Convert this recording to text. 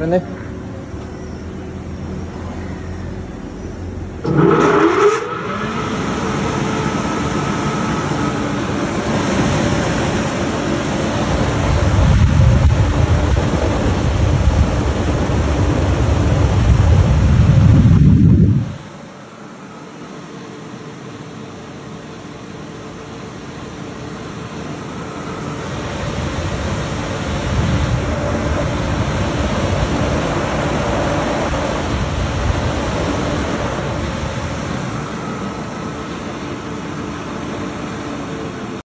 真的。